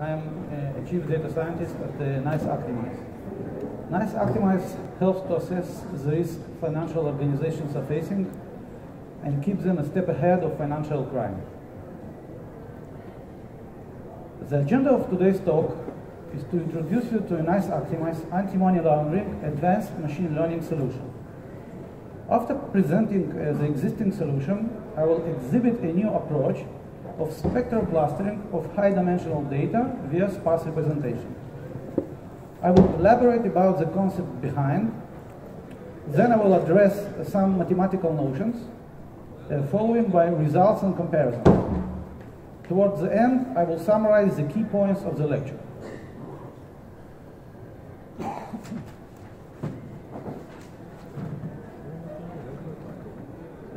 I'm a chief data scientist at the NICE Actimize. NICE Actimize helps to assess the risk financial organizations are facing and keep them a step ahead of financial crime. The agenda of today's talk is to introduce you to a NICE Actimize anti-money laundering advanced machine learning solution. After presenting uh, the existing solution, I will exhibit a new approach of spectral clustering of high-dimensional data via sparse representation. I will elaborate about the concept behind, then I will address some mathematical notions, uh, following by results and comparison. Towards the end, I will summarize the key points of the lecture.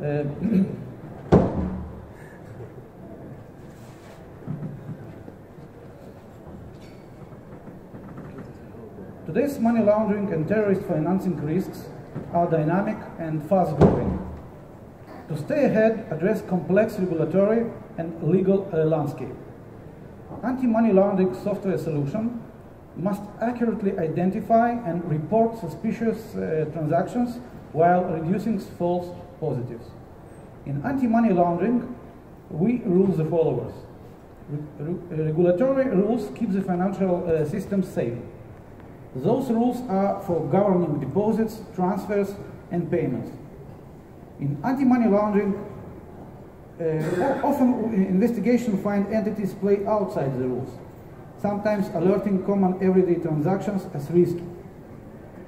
Uh, Today's money laundering and terrorist financing risks are dynamic and fast growing. To stay ahead, address complex regulatory and legal uh, landscape. Anti-money laundering software solution must accurately identify and report suspicious uh, transactions while reducing false positives. In anti-money laundering, we rule the followers. Re regulatory rules keep the financial uh, system safe. Those rules are for governing deposits, transfers, and payments. In anti-money laundering, uh, often investigation find entities play outside the rules, sometimes alerting common everyday transactions as risky.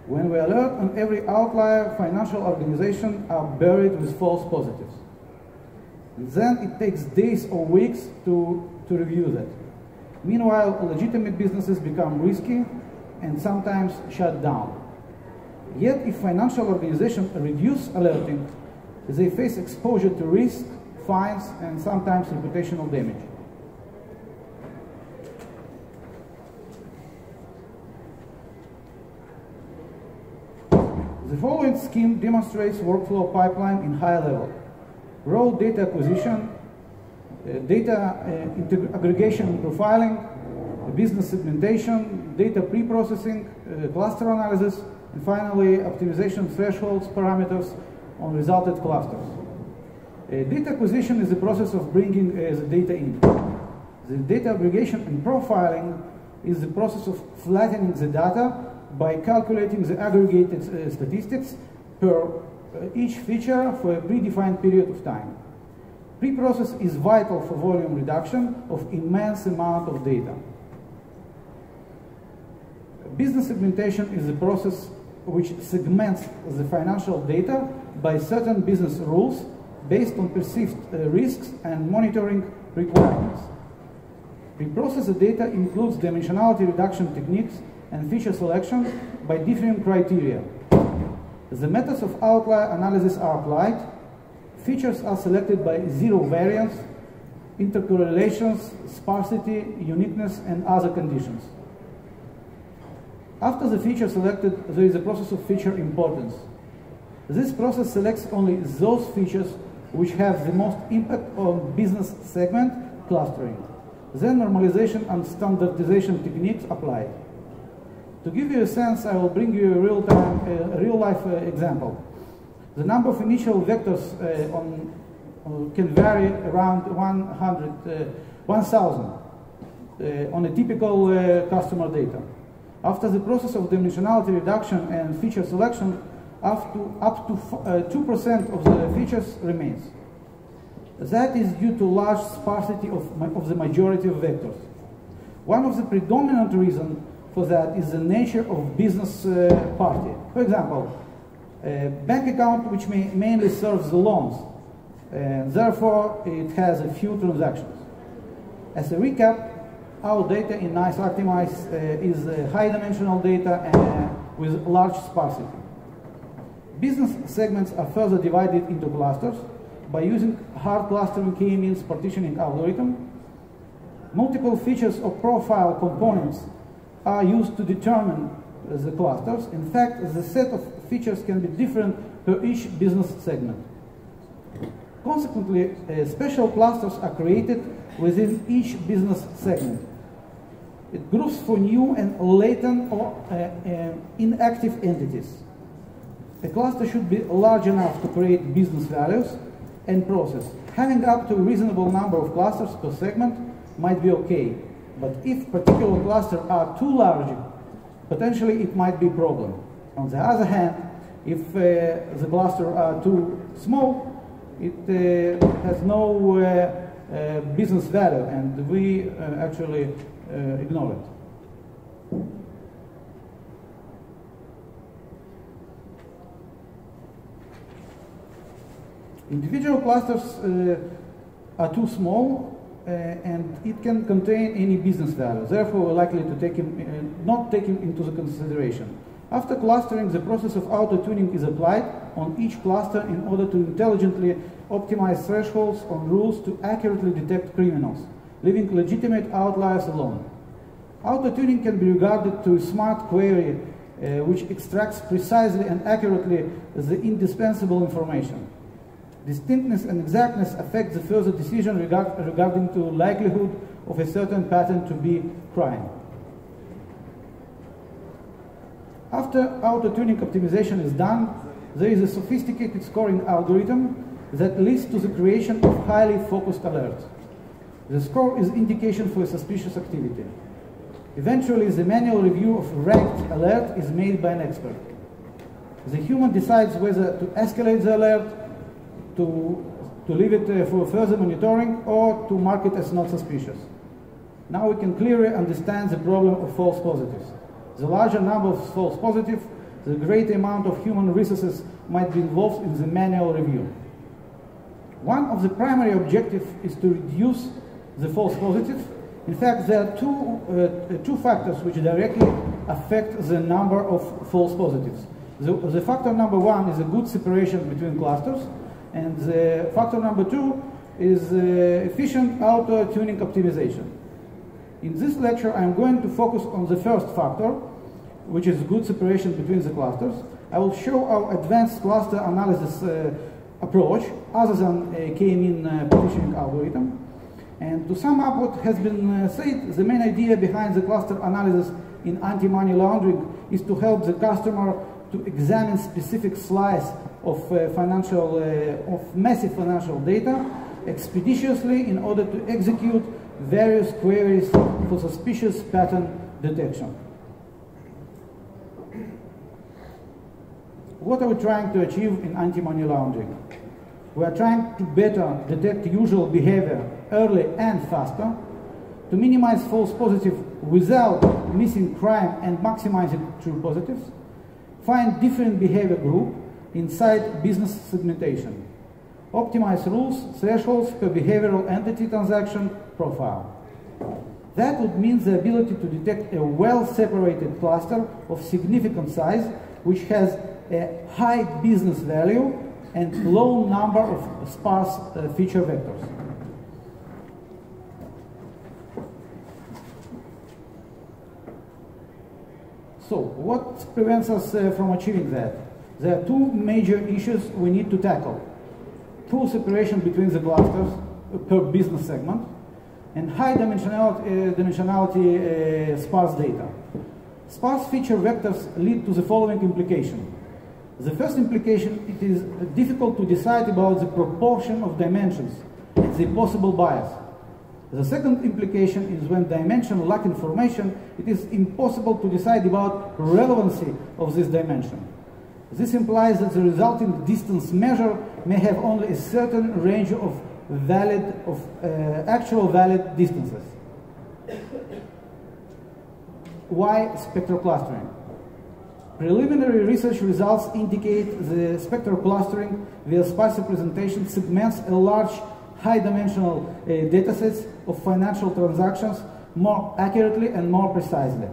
When we alert on every outlier, financial organizations are buried with false positives. Then it takes days or weeks to, to review that. Meanwhile, legitimate businesses become risky and sometimes shut down. Yet if financial organizations reduce alerting, they face exposure to risk, fines, and sometimes reputational damage. The following scheme demonstrates workflow pipeline in high level. Raw data acquisition, uh, data uh, aggregation profiling, business segmentation, data pre-processing, uh, cluster analysis, and finally optimization thresholds parameters on resulted clusters. Uh, data acquisition is the process of bringing uh, the data in. The data aggregation and profiling is the process of flattening the data by calculating the aggregated uh, statistics per uh, each feature for a predefined period of time. Pre-process is vital for volume reduction of immense amount of data. Business segmentation is a process which segments the financial data by certain business rules based on perceived uh, risks and monitoring requirements. Reprocessed data includes dimensionality reduction techniques and feature selection by different criteria. The methods of outlier analysis are applied. Features are selected by zero variance, intercorrelations, sparsity, uniqueness, and other conditions. After the feature selected, there is a process of feature importance. This process selects only those features which have the most impact on business segment clustering. Then normalization and standardization techniques applied. To give you a sense, I will bring you a real-time, uh, real-life uh, example. The number of initial vectors uh, on, uh, can vary around 100, 1,000 uh, on a typical uh, customer data. After the process of dimensionality reduction and feature selection, up to up to 2% uh, of the features remains. That is due to large sparsity of, of the majority of vectors. One of the predominant reasons for that is the nature of business uh, party. For example, a bank account which may, mainly serves the loans, and therefore it has a few transactions. As a recap, our data in NICE Actimize uh, is uh, high-dimensional data and, uh, with large sparsity. Business segments are further divided into clusters by using hard clustering k-means partitioning algorithm. Multiple features or profile components are used to determine the clusters. In fact, the set of features can be different per each business segment. Consequently, uh, special clusters are created within each business segment. It groups for new and latent or uh, uh, inactive entities. A cluster should be large enough to create business values and process. Having up to a reasonable number of clusters per segment might be okay, but if particular clusters are too large, potentially it might be a problem. On the other hand, if uh, the clusters are too small, it has no business value and we actually ignore it. Individual clusters uh, are too small uh, and it can contain any business value. Therefore, we're likely to take him, uh, not into the consideration. After clustering, the process of auto-tuning is applied on each cluster in order to intelligently optimize thresholds on rules to accurately detect criminals, leaving legitimate outliers alone. Auto-tuning can be regarded to a smart query uh, which extracts precisely and accurately the indispensable information. Distinctness and exactness affect the further decision regard regarding to likelihood of a certain pattern to be crime. After auto-tuning optimization is done, there is a sophisticated scoring algorithm that leads to the creation of highly focused alerts. The score is indication for a suspicious activity. Eventually, the manual review of ranked alert is made by an expert. The human decides whether to escalate the alert, to, to leave it uh, for further monitoring, or to mark it as not suspicious. Now we can clearly understand the problem of false positives. The larger number of false positives, the greater amount of human resources might be involved in the manual review. One of the primary objectives is to reduce the false positives. In fact, there are two, uh, two factors which directly affect the number of false positives. The, the factor number one is a good separation between clusters, and the factor number two is uh, efficient auto-tuning optimization. In this lecture, I'm going to focus on the first factor, which is good separation between the clusters. I will show our advanced cluster analysis uh, approach other than a k-mean uh, partitioning algorithm. And to sum up what has been uh, said, the main idea behind the cluster analysis in anti-money laundering is to help the customer to examine specific slice of uh, financial, uh, of massive financial data expeditiously in order to execute various queries for suspicious pattern detection. What are we trying to achieve in anti-money laundering? We are trying to better detect usual behavior early and faster, to minimize false positives without missing crime and maximizing true positives, find different behavior group inside business segmentation, optimize rules, thresholds per behavioral entity transaction profile. That would mean the ability to detect a well-separated cluster of significant size which has a high business value and low number of sparse uh, feature vectors. So, what prevents us uh, from achieving that? There are two major issues we need to tackle. Full separation between the clusters per business segment and high dimensionality, uh, dimensionality uh, sparse data. Sparse feature vectors lead to the following implication. The first implication, it is difficult to decide about the proportion of dimensions, and the possible bias. The second implication is when dimension lack information, it is impossible to decide about relevancy of this dimension. This implies that the resulting distance measure may have only a certain range of valid, of uh, actual valid distances. Why spectral clustering? Preliminary research results indicate the spectral clustering via sparse representation segments a large high-dimensional uh, datasets of financial transactions more accurately and more precisely.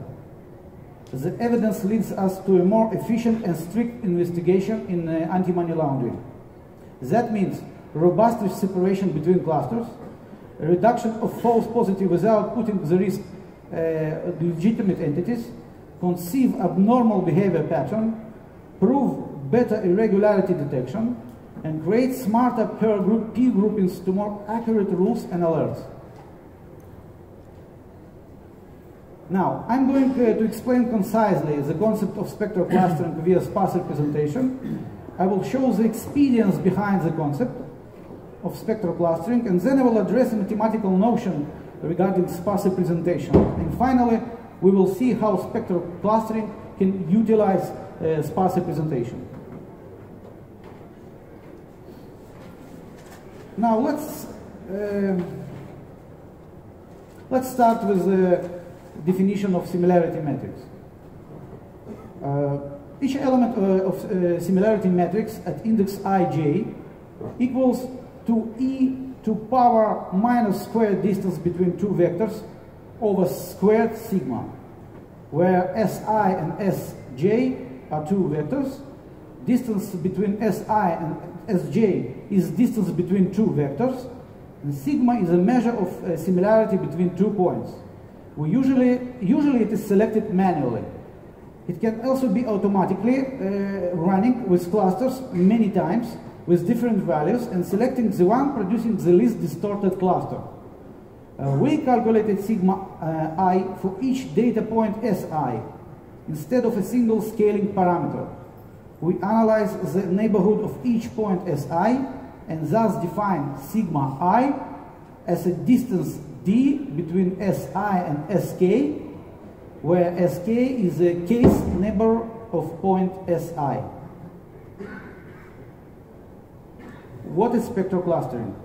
The evidence leads us to a more efficient and strict investigation in uh, anti-money laundering. That means robust separation between clusters, reduction of false positive without putting the risk uh, legitimate entities, conceive abnormal behavior pattern, prove better irregularity detection, and create smarter peer group key groupings to more accurate rules and alerts. Now, I'm going to, to explain concisely the concept of spectral clustering via sparse representation. I will show the experience behind the concept of spectral clustering, and then I will address a mathematical notion regarding sparse representation. And finally, we will see how spectral clustering can utilize uh, sparse representation. Now let's uh, let's start with the definition of similarity matrix. Uh, each element uh, of uh, similarity matrix at index ij equals to e to power minus squared distance between two vectors over squared sigma, where Si and Sj are two vectors. Distance between Si and Sj is distance between two vectors, and sigma is a measure of uh, similarity between two points. We usually, usually it is selected manually. It can also be automatically uh, running with clusters many times with different values and selecting the one producing the least distorted cluster. Uh, we calculated sigma uh, i for each data point si instead of a single scaling parameter. We analyze the neighborhood of each point si and thus define sigma i as a distance d between si and sk, where sk is a case neighbor of point si. What is spectral clustering?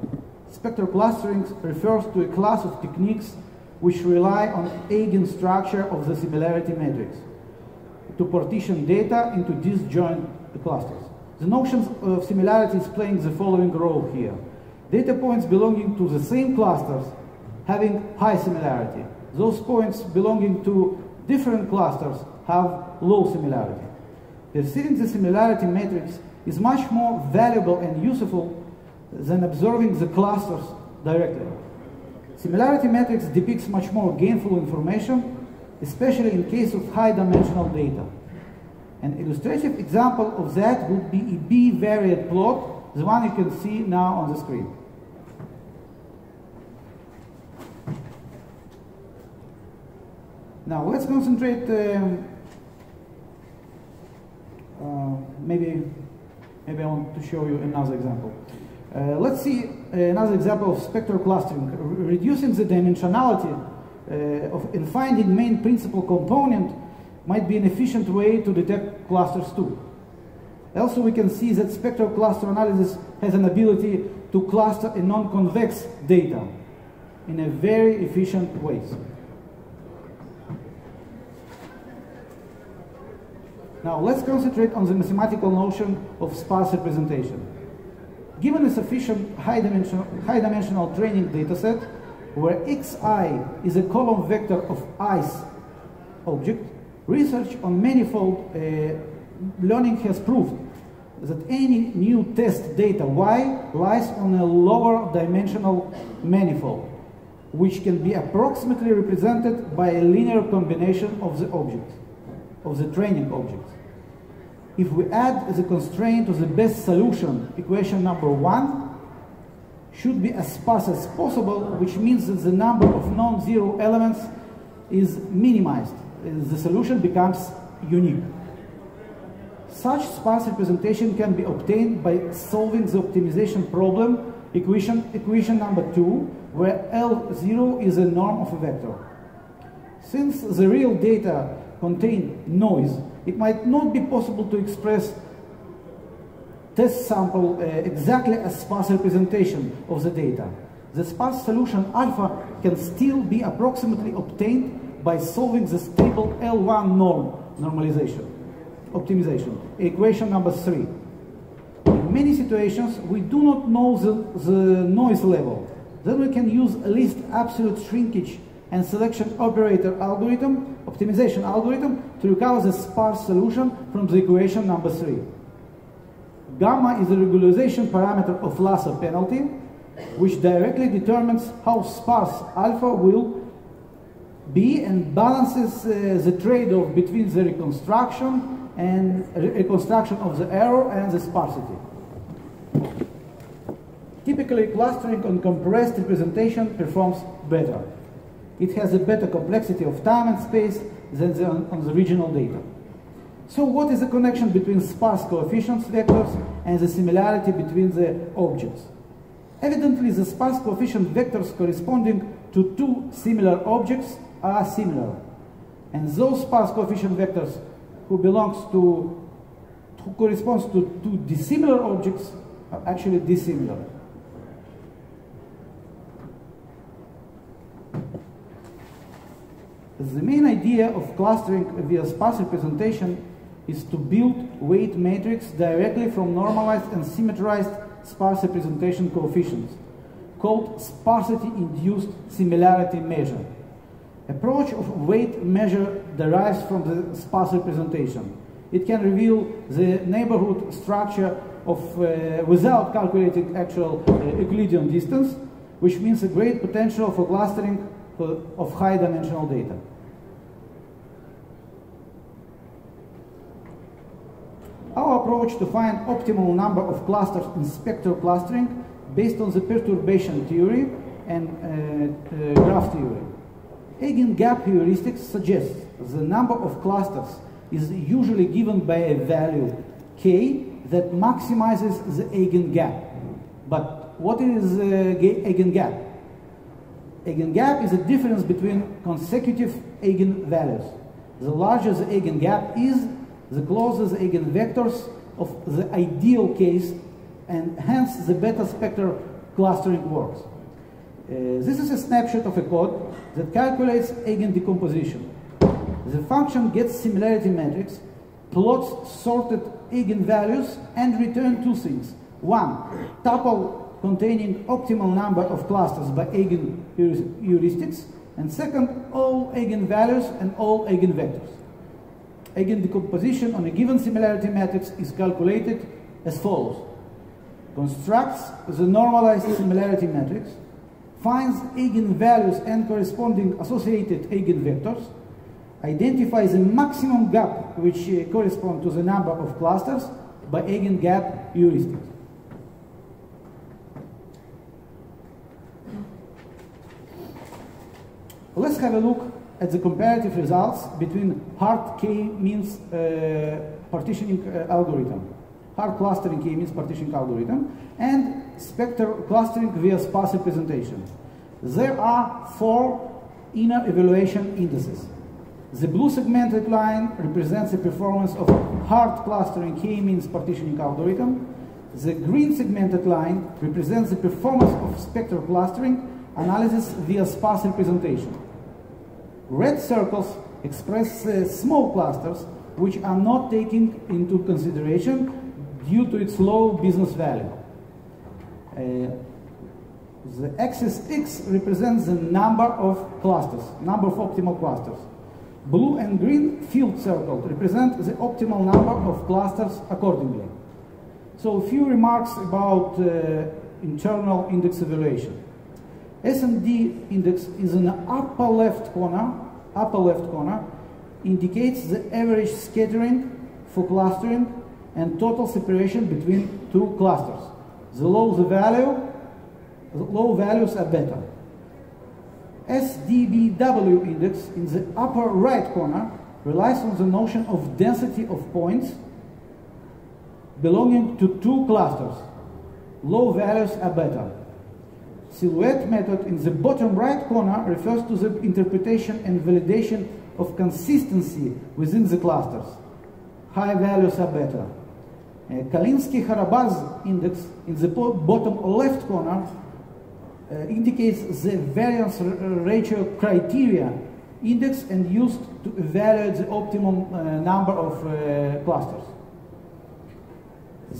Spectral clustering refers to a class of techniques which rely on eigenstructure of the similarity matrix to partition data into disjoint clusters. The notion of similarity is playing the following role here. Data points belonging to the same clusters having high similarity. Those points belonging to different clusters have low similarity. Perceiving the similarity matrix is much more valuable and useful than observing the clusters directly. Similarity matrix depicts much more gainful information, especially in case of high-dimensional data. An illustrative example of that would be a bivariate plot, the one you can see now on the screen. Now let's concentrate, um, uh, maybe, maybe I want to show you another example. Uh, let's see another example of spectral clustering. Reducing the dimensionality Uh, of, in finding main principal component might be an efficient way to detect clusters too. Also, we can see that spectral cluster analysis has an ability to cluster a non-convex data in a very efficient way. Now, let's concentrate on the mathematical notion of sparse representation. Given a sufficient high-dimensional high -dimensional training dataset, where xi is a column vector of ice object, research on manifold uh, learning has proved that any new test data y lies on a lower dimensional manifold, which can be approximately represented by a linear combination of the objects, of the training objects. If we add the constraint to the best solution, equation number one should be as sparse as possible, which means that the number of non-zero elements is minimized. The solution becomes unique. Such sparse representation can be obtained by solving the optimization problem, equation, equation number two, where L0 is a norm of a vector. Since the real data contain noise, it might not be possible to express test sample uh, exactly as sparse representation of the data. The sparse solution alpha can still be approximately obtained by solving the stable L1 norm normalization, optimization, equation number three. In many situations, we do not know the, the noise level. Then we can use least absolute shrinkage and selection operator algorithm, optimization algorithm, to recover the sparse solution from the equation number three. Gamma is the regularization parameter of lasso penalty, which directly determines how sparse alpha will be and balances uh, the trade-off between the reconstruction and re reconstruction of the error and the sparsity. Typically, clustering on compressed representation performs better. it has a better complexity of time and space than the, on, on the regional data. So what is the connection between sparse coefficients vectors and the similarity between the objects? Evidently, the sparse coefficient vectors corresponding to two similar objects are similar. And those sparse coefficient vectors who belongs to, who corresponds to two dissimilar objects are actually dissimilar. The main idea of clustering via sparse representation is to build weight matrix directly from normalized and symmetrized sparse representation coefficients, called sparsity-induced similarity measure. Approach of weight measure derives from the sparse representation. It can reveal the neighborhood structure of, uh, without calculating actual uh, Euclidean distance, which means a great potential for clustering of high dimensional data. Our approach to find optimal number of clusters in spectral clustering based on the perturbation theory and uh, uh, graph theory. Eigengap heuristics suggests the number of clusters is usually given by a value k that maximizes the eigengap. But what is uh, eigengap? Eigengap is the difference between consecutive eigenvalues. The larger the eigengap is, the closest eigenvectors of the ideal case, and hence the beta spectral clustering works. Uh, this is a snapshot of a code that calculates eigen decomposition. The function gets similarity matrix, plots sorted eigenvalues, and return two things. One, tuple containing optimal number of clusters by eigen heuristics, and second, all eigenvalues and all eigenvectors. Eigendecomposition on a given similarity matrix is calculated as follows. Constructs the normalized similarity matrix, finds eigenvalues and corresponding associated eigenvectors, identifies the maximum gap which uh, corresponds to the number of clusters by eigengap heuristics. Let's have a look at the comparative results between hard k-means uh, partitioning uh, algorithm, hard clustering k-means partitioning algorithm, and spectral clustering via sparse representation. There are four inner evaluation indices. The blue segmented line represents the performance of hard clustering k-means partitioning algorithm. The green segmented line represents the performance of spectral clustering analysis via sparse representation. Red circles express uh, small clusters which are not taken into consideration due to its low business value. Uh, the axis X represents the number of clusters, number of optimal clusters. Blue and green field circle represent the optimal number of clusters accordingly. So a few remarks about uh, internal index evaluation. SMD index is in the upper left corner, upper left corner, indicates the average scattering for clustering and total separation between two clusters. The lower the value, the low values are better. SDBW index in the upper right corner relies on the notion of density of points belonging to two clusters. Low values are better. Silhouette method in the bottom right corner refers to the interpretation and validation of consistency within the clusters. High values are better. Uh, Calinski-Harabasz index in the bottom left corner uh, indicates the variance ratio criteria index and used to evaluate the optimum uh, number of uh, clusters.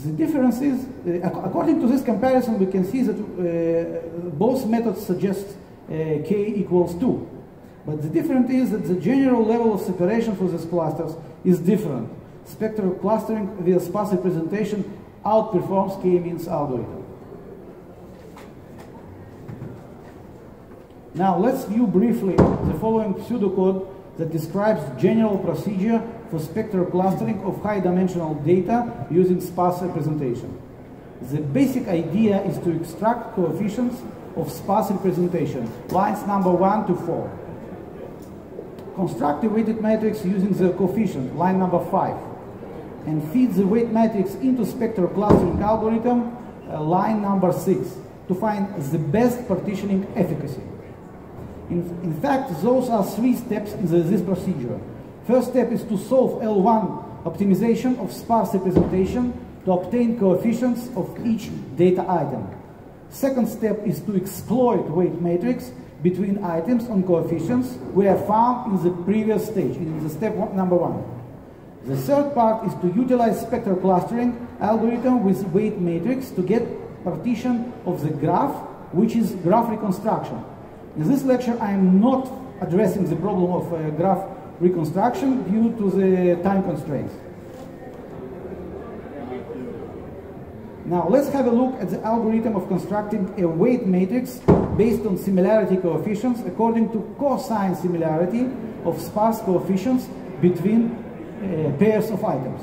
The difference is, uh, according to this comparison, we can see that uh, both methods suggest uh, k equals 2. But the difference is that the general level of separation for these clusters is different. Spectral clustering via sparse representation outperforms k-means algorithm. Now let's view briefly the following pseudocode that describes general procedure for spectral clustering of high-dimensional data using sparse representation. The basic idea is to extract coefficients of sparse representation, lines number 1 to 4. construct a weighted matrix using the coefficient, line number 5, and feed the weight matrix into spectral clustering algorithm, uh, line number 6, to find the best partitioning efficacy. In, in fact, those are three steps in the, this procedure. First step is to solve L1 optimization of sparse representation to obtain coefficients of each data item. Second step is to exploit weight matrix between items on coefficients were found in the previous stage, in the step one, number one. The third part is to utilize spectral clustering algorithm with weight matrix to get partition of the graph, which is graph reconstruction. In this lecture, I am not addressing the problem of uh, graph reconstruction due to the time constraints. Now let's have a look at the algorithm of constructing a weight matrix based on similarity coefficients according to cosine similarity of sparse coefficients between uh, pairs of items.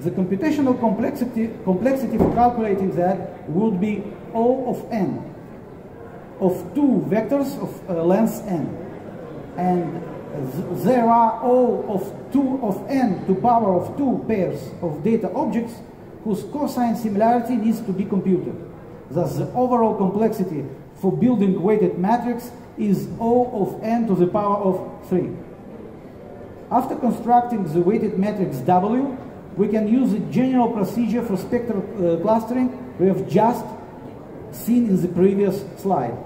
The computational complexity, complexity for calculating that would be O of n of two vectors of uh, length n. And there are O of 2 of n to the power of 2 pairs of data objects whose cosine similarity needs to be computed. Thus, the overall complexity for building weighted matrix is O of n to the power of 3. After constructing the weighted matrix W, we can use the general procedure for spectral uh, clustering we have just seen in the previous slide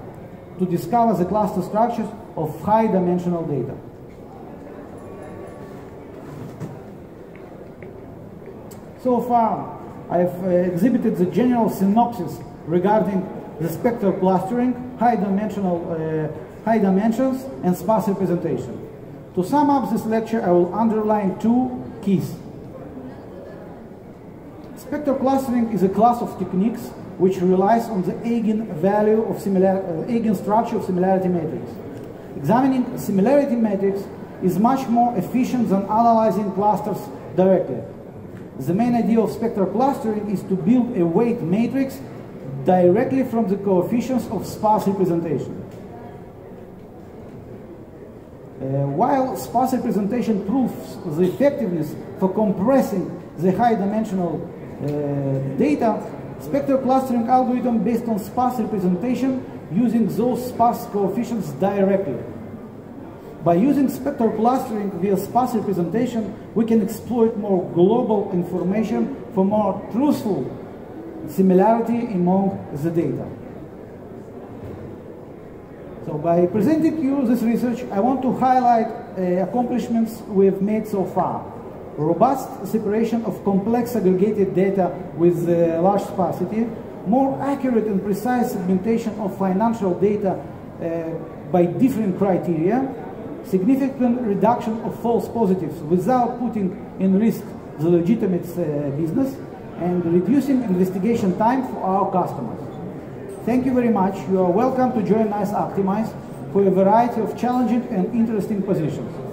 to discover the cluster structures of high dimensional data. So far, I've uh, exhibited the general synopsis regarding the spectral clustering, high dimensional, uh, high dimensions, and sparse representation. To sum up this lecture, I will underline two keys. Spectral clustering is a class of techniques which relies on the eigenvalue of similar, uh, eigenstructure of similarity matrix. Examining similarity matrix is much more efficient than analyzing clusters directly. The main idea of spectral clustering is to build a weight matrix directly from the coefficients of sparse representation. Uh, while sparse representation proves the effectiveness for compressing the high dimensional uh, data, spectral clustering algorithm based on sparse representation using those sparse coefficients directly. By using spectral clustering via sparse representation, we can exploit more global information for more truthful similarity among the data. So by presenting you this research, I want to highlight uh, accomplishments we've made so far. Robust separation of complex aggregated data with uh, large sparsity, more accurate and precise segmentation of financial data uh, by different criteria, significant reduction of false positives without putting in risk the legitimate uh, business and reducing investigation time for our customers. Thank you very much. You are welcome to join NICE Actimize for a variety of challenging and interesting positions.